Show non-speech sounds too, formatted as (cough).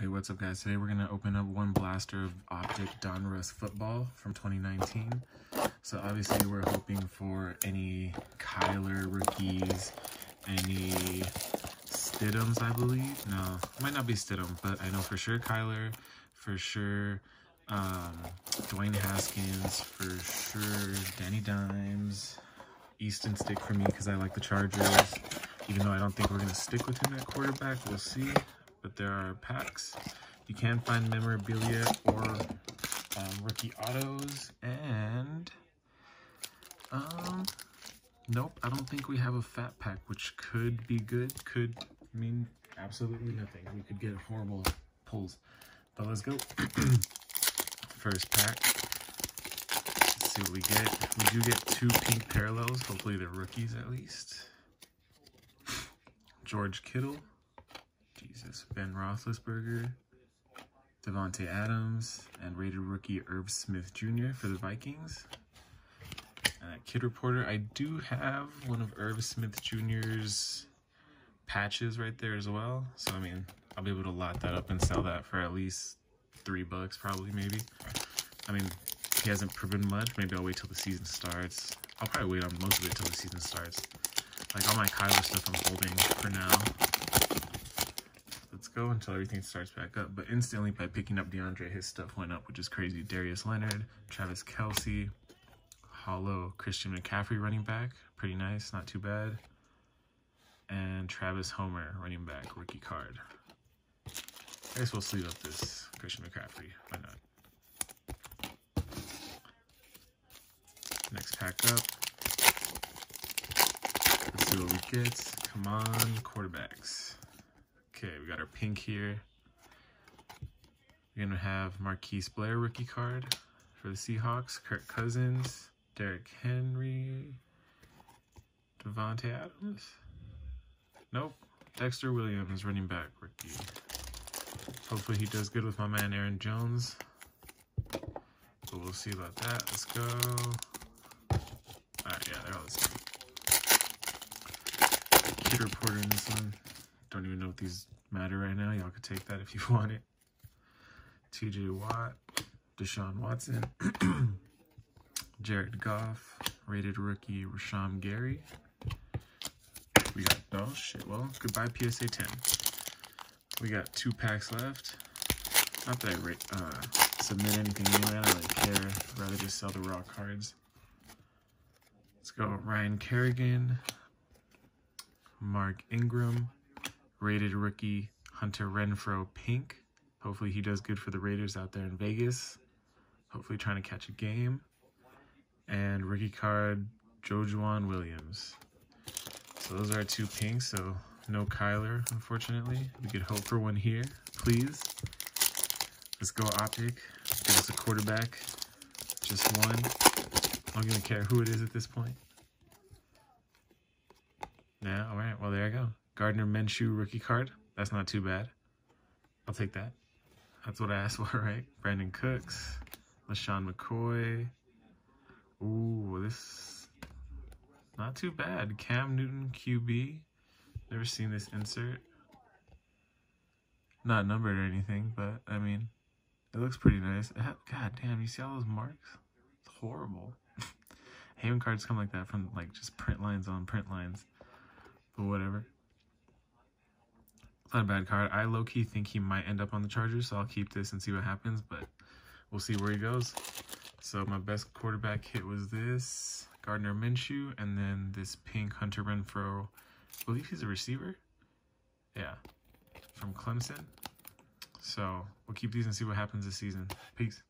Okay, what's up guys? Today we're to open up one blaster of Optic Donruss Football from 2019. So obviously we're hoping for any Kyler rookies, any Stidhams I believe. No, might not be Stidham, but I know for sure Kyler, for sure um, Dwayne Haskins, for sure Danny Dimes, Easton Stick for me because I like the Chargers. Even though I don't think we're to stick with him at quarterback, we'll see but there are packs. You can find memorabilia or um, rookie autos, and um, nope, I don't think we have a fat pack, which could be good, could mean absolutely nothing. We could get horrible pulls, but let's go. (clears throat) First pack. Let's see what we get. We do get two pink parallels, hopefully they're rookies at least. George Kittle, Ben Roethlisberger, Davante Adams, and rated rookie Irv Smith Jr. for the Vikings. Uh, Kid Reporter, I do have one of Irv Smith Jr.'s patches right there as well. So, I mean, I'll be able to lot that up and sell that for at least three bucks, probably, maybe. I mean, he hasn't proven much. Maybe I'll wait till the season starts. I'll probably wait on most of it till the season starts. Like, all my Kyler stuff I'm holding for now go until everything starts back up. But instantly by picking up DeAndre, his stuff went up, which is crazy. Darius Leonard, Travis Kelce, Holo, Christian McCaffrey running back. Pretty nice, not too bad. And Travis Homer running back, rookie card. I guess we'll sleeve up this Christian McCaffrey. Why not? Next pack up. Let's see what we get. Come on, quarterbacks. Okay, we got our pink here. We're going to have Marquise Blair rookie card for the Seahawks. Kirk Cousins, Derrick Henry, Davante Adams. Nope. Dexter Williams, running back rookie. Hopefully he does good with my man Aaron Jones. But we'll see about that. Let's go. Alright, yeah, they're all the same. Kid reporter in this one. Don't even know if these matter right now. Y'all could take that if you (laughs) want it. TJ Watt, Deshaun Watson, (clears throat) Jared Goff, rated rookie Rashan Gary. We got, oh shit, well, goodbye PSA 10. We got two packs left. Not that I uh, submit anything new, I don't really care. I'd rather just sell the raw cards. Let's go Ryan Kerrigan, Mark Ingram, rated rookie Hunter Renfrow Pink. Hopefully he does good for the Raiders out there in Vegas. Hopefully trying to catch a game. And rookie card Joejuan Williams. So those are our two pinks. So no Kyler, unfortunately. We could hope for one here, please. Let's go Optic. Give us a quarterback. Just one. I don't even care who it is at this point. Yeah, all right. Well, there I go. Gardner Minshew rookie card. That's not too bad. I'll take that. That's what I asked (laughs) for, right? Brandin Cooks, LeSean McCoy. Ooh, this not too bad. Cam Newton QB. Never seen this insert. Not numbered or anything, but I mean, it looks pretty nice. God damn, you see all those marks? It's horrible. (laughs) Haven cards come like that from like just print lines on print lines. But whatever not a bad card. I low-key think he might end up on the Chargers, so I'll keep this and see what happens, but we'll see where he goes. So my best quarterback hit was this, Gardner Minshew, and then this pink Hunter Renfrow. I believe he's a receiver. Yeah, from Clemson. So we'll keep these and see what happens this season. Peace.